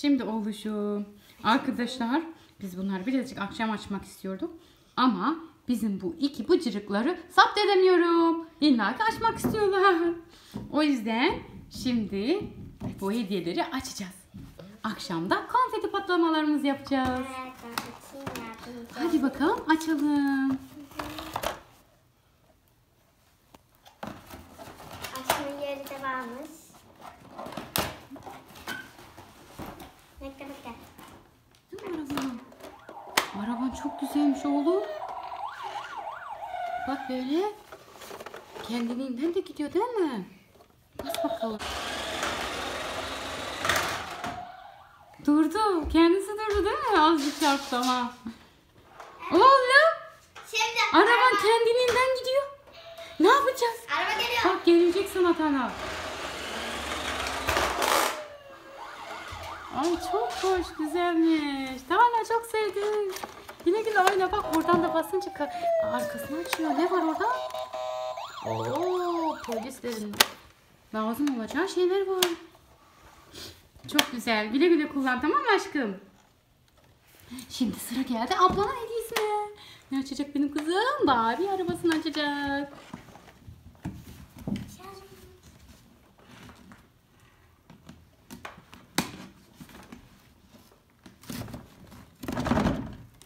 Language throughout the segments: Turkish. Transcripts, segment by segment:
Şimdi oluşum. Arkadaşlar biz bunları birazcık akşam açmak istiyorduk. Ama bizim bu iki bıcırıkları zapt edemiyorum. İlla ki açmak istiyorlar. O yüzden şimdi bu hediyeleri açacağız. Akşamda konfeti patlamalarımızı yapacağız. Hadi bakalım açalım. Açmanın yeri de varmış. Bekle bekle. Değil mi araban? Araban çok güzelmiş oğlum. Bak böyle kendiliğinden de gidiyor değil mi? Bas bakalım. Durdu. Kendisi durdu değil mi? Azıcık çarptı ama. Oğlum Şimdi araban kendiliğinden gidiyor. Ne yapacağız? araba geliyor. Bak gelecek sana Tana. Ay çok hoş, güzelmiş. Tana çok sevdim. Güle güle oyna bak buradan da basınca ka- arkasını açıyor. Ne var orada? Oo, polislerin lazım olacağı şeyler var. Çok güzel. Güle güle kullan tamam mı aşkım? Şimdi sıra geldi ablanın hediyesine. Ne açacak benim kızım? Barbie arabasını açacak.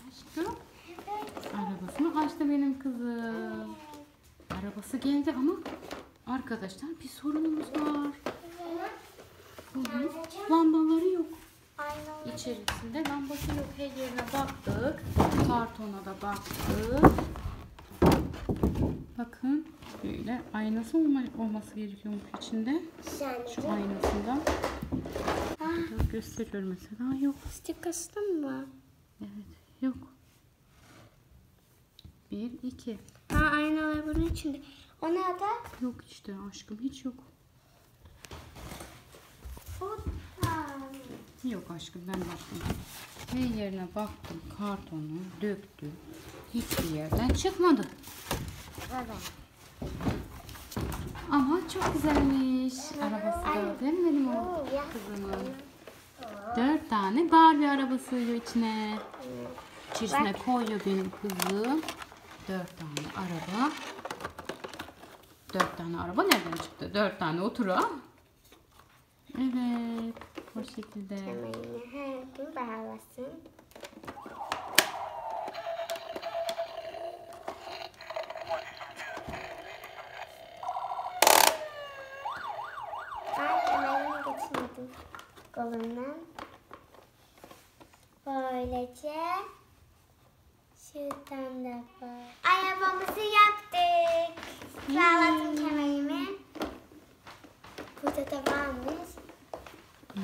Aşkım. Arabasını açtı benim kızım. Arabası geldi ama arkadaşlar bir sorunumuz var. Bunun lambaları yok. İçerisinde lambası yok. Her yerine baktık. Kartona da baktık. Bakın böyle aynası olma, olması gerekiyormuş içinde. Şu aynasında. Burada gösteriyor mesela. Yok. Stikası mı? Evet. Yok. Bir, iki. Ha aynalar bunun içinde. O nerede? Yok işte aşkım hiç yok. Burada. Yok aşkım ben baktım. Her yerine baktım. Kartonu döktüm. Hiçbir yerden çıkmadı. Evet. Ama çok güzelmiş. Arabası da değil mi benim o kızımın? Dört tane Barbie arabası sığıyor içine. İçerisine koyuyor benim kızım. Dört tane araba. Dört tane araba nereden çıktı? Dört tane otura. Evet. O şekilde. Kemerine her gün bağlasın. Ben kemerimi geçirmedim kolumdan. Böylece şuradan da böyle. Arabamızı yaptık. Bağladım kemerimi. Burada da varmış. Hı.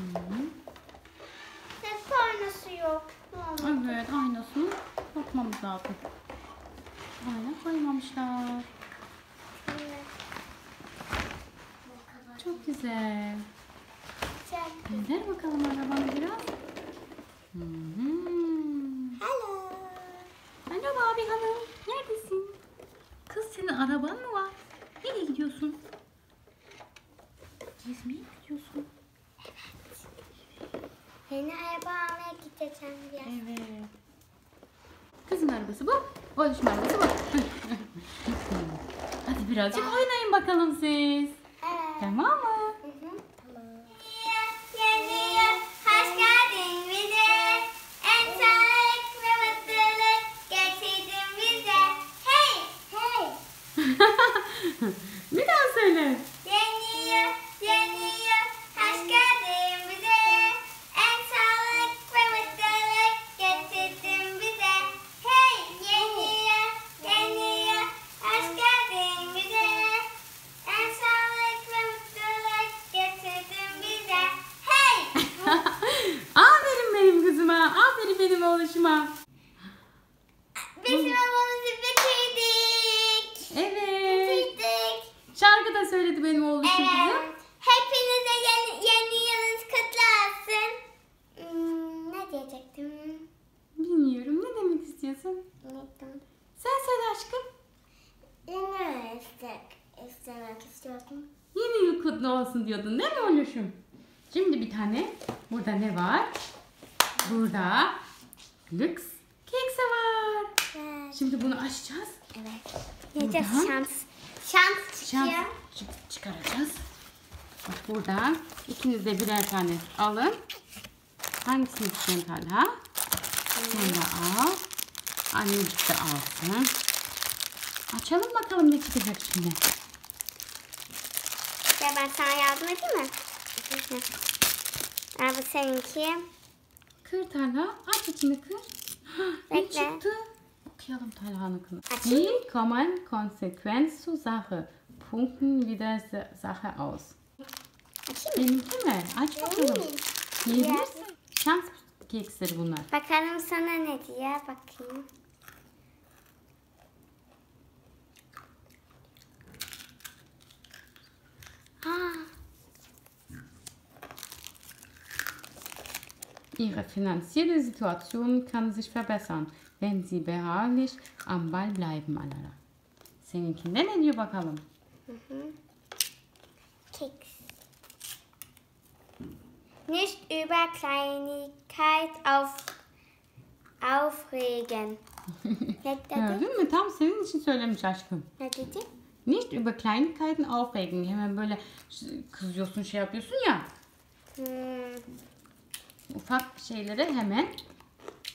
Hep aynası yok. Evet aynasını bakmamız lazım. Ayna koymamışlar. Çok güzel. Çok. Ver bakalım arabanı biraz. Hı hı. Babi Hanım. Neredesin? Kız senin araban mı var? Nereye gidiyorsun? Gezmeye gidiyorsun? Yeni araba almaya gideceğim biraz. Evet. Kızın arabası bu. Oluşum arabası bu. Hadi birazcık oynayın bakalım siz. Evet. Tamam mı? Söyledi benim oğluşum kızım. Evet. Hepinize yeni, yeni yılınız kutlu olsun. Hmm, ne diyecektim? Bilmiyorum. Ne demek istiyorsun? Unuttum. Sen söyle aşkım. Yeni istek istemek istiyorsun. Yeni yıl kutlu olsun diyordun değil mi oğluşum? Şimdi bir tane burada ne var? Burada lüks kekse var. Evet. Şimdi bunu açacağız. Evet. Yiyeceğiz Buradan. Şans. Şans Şans çıkıyor. çı- çıkaracağız. Bak buradan ikiniz de birer tane alın. Hangisini istiyorsun Talha? Sen de al. Annecik de alsın. Açalım bakalım ne çıkacak şimdi. Ya ben sana yardım edeyim mi? Al bu seninki. Kır Talha. Aç içini kır. Ne Bekle. çıktı? teilhaben können. Die kommen konsequent zur Sache, punkten wieder Sache aus. Im Himmel, açmadım. Yediniz. Şans keksleri bunlar. Bakalım sana ne diye bakayım. Ihre finanzielle Situation kann sich verbessern. Wenn Sie beharrlich am Ball bleiben, Alara. Seninkinde ne diyor bakalım? Keks. Nicht über Kleinigkeit auf, aufregen. Gördün mü? Tam senin için söylemiş aşkım. Ne dedi? Nicht über Kleinigkeiten aufregen. Hemen böyle kızıyorsun, şey yapıyorsun ya. Hmm, Ufak şeylere hemen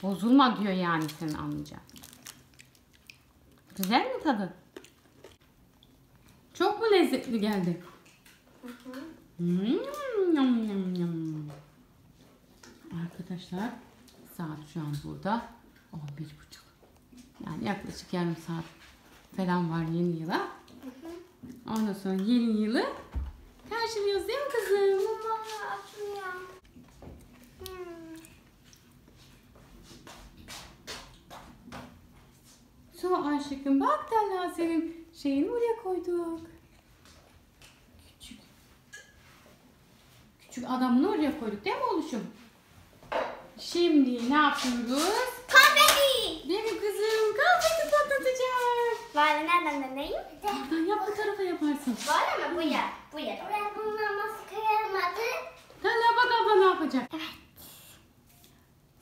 bozulma diyor yani senin anlayacağın. Güzel mi tadı? Çok mu lezzetli geldi? Hmm. Arkadaşlar saat şu an burada 11.30. Yani yaklaşık yarım saat falan var yeni yıla. Ondan sonra yeni yılı karşılıyoruz değil mi kızım? Mama açmıyor. So aşkım bak Talha senin şeyini buraya koyduk. Küçük. Küçük adamını oraya koyduk değil mi oğluşum? Şimdi ne yapıyoruz? Konfeti. Değil mi kızım? Konfeti patlatacağız. Böyle nereden deneyim? Oradan yap bu tarafa yaparsın. Böyle mi? Bu yer. Bu yer. Oraya bununla nasıl kıyamadı? Talha bak abla ne yapacak? Evet.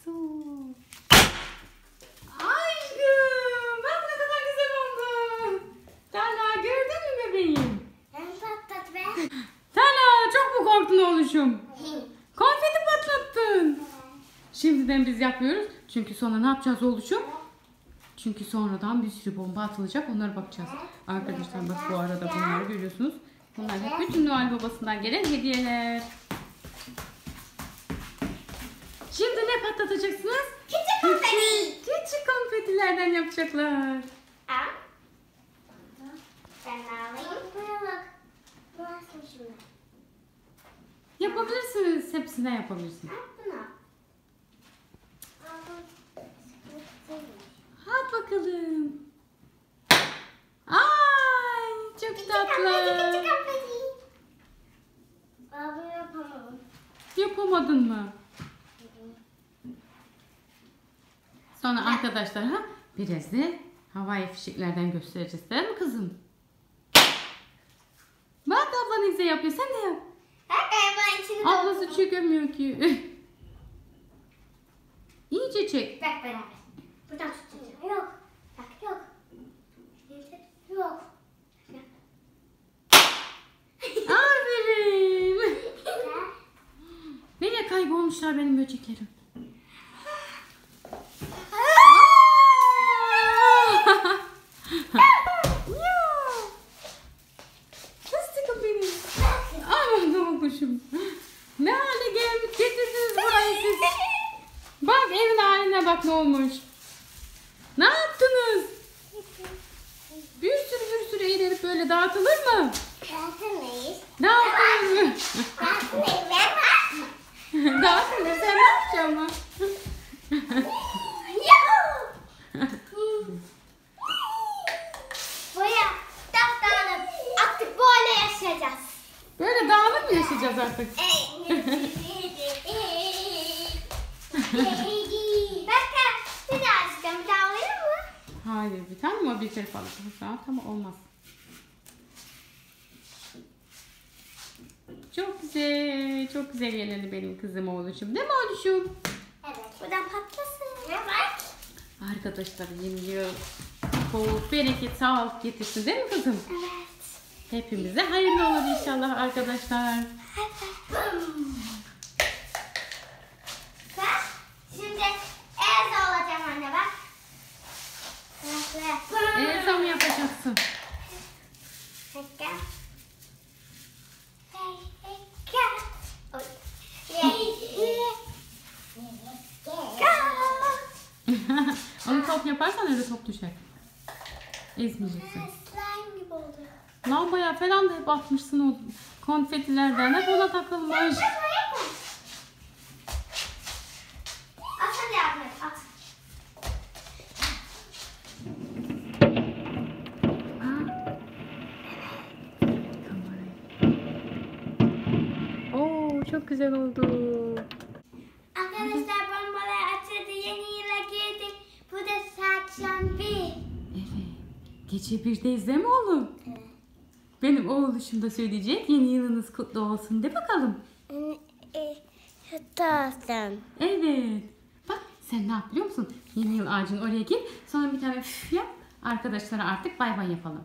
So. Aşkım bak ne kadar güzel oldu. Talha gördün mü bebeğim? Ben patlat be. Talha çok oğluşum? Konfeti patlattın. Şimdiden biz yapıyoruz. Çünkü sonra ne yapacağız oğluşum? Çünkü sonradan bir sürü bomba atılacak. Onlara bakacağız. Arkadaşlar bak bu arada bunları görüyorsunuz. Bunlar hep bütün Noel babasından gelen hediyeler. Şimdi ne patlatacaksınız? Küçük konfeti. Küçük konfetilerden yapacaklar. Al. Ben de alayım. Buraya bak. Burası şimdi. Yapabilirsiniz. Hepsinden yapabilirsiniz. Hadi bakalım. Ay çok tatlı. Yapamadın mı? Sonra arkadaşlara biraz da havai fişeklerden göstereceğiz değil mi kızım? Bak abla ne güzel yapıyor. Sen de yap. Galiba içini Ablası çekemiyor ki. İyice çek. Bak beraber. Buradan tutacağım. Yok. Bak yok. Yok. Aferin. Nereye kaybolmuşlar benim böceklerim? Fıstıkım benim. Aman tamam kuşum. Ne hale gelmiş getirdiniz burayı siz. Bak evin haline bak ne olmuş. Ne yaptınız? Bir sürü bir sürü eğlenip böyle dağıtılır mı? Dağıtamayız. Dağıtılır mı? Dağıtamayız. Dağıtılır sen ne yapacaksın lan? Yuhuu. Buraya dağıtalım. Artık böyle yaşayacağız. Böyle dağınık mı yaşayacağız artık? Bakın. Bir daha aşkım. Bir daha olur mu? Hayır bir tane mobil telefon. Olmaz. Çok güzel. geldi benim kızım oğluşum. Değil mi oğluşum? Evet. Buradan patlasın. Evet. Arkadaşlar yeni yıl bol bereket, sağlık getirsin değil mi kızım? Evet. Hepimize hayırlı olur inşallah arkadaşlar. Bak. Şimdi Elsa olacağım anne bak. Elsa mı yapacaksın? Bekle. Düşer. Ezmeyeceksin. Slime gibi oldu. Lambaya falan da hep atmışsın o konfetilerden. Hep ona takılmış. Oo çok güzel oldu. Arkadaşlar bombalar açıldı. Yeni yıla girdik. Bu da saat bir. Evet. Gece birdeyiz değil mi oğlum? Benim oğluşum da söyleyecek. Yeni yılınız kutlu olsun de bakalım. Tutasın. Evet. Bak sen ne yap biliyor musun? Yeni yıl ağacının oraya git. Sonra bir tane üf yap. Arkadaşlara artık bay bay yapalım.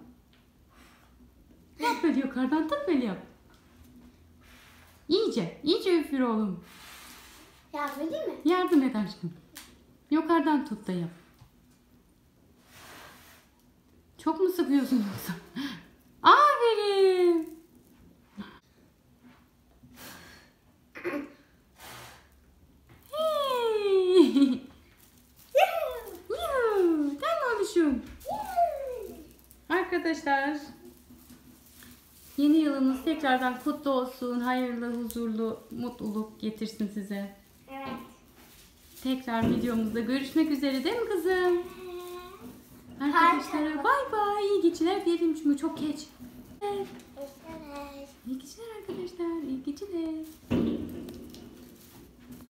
Yap böyle yukarıdan tut böyle yap. İyice, iyice üfür oğlum. Yardım edeyim mi? Yardım et aşkım. Yukarıdan tut da yap. Çok mu sıkıyorsun yoksa? Aferin. Arkadaşlar yeni yılınız tekrardan kutlu olsun. Hayırlı, huzurlu, mutluluk getirsin size. Evet. Tekrar videomuzda görüşmek üzere değil mi kızım? Arkadaşlara bay bay. İyi geceler diyelim çünkü çok geç. Evet. İyi geceler arkadaşlar. İyi geceler.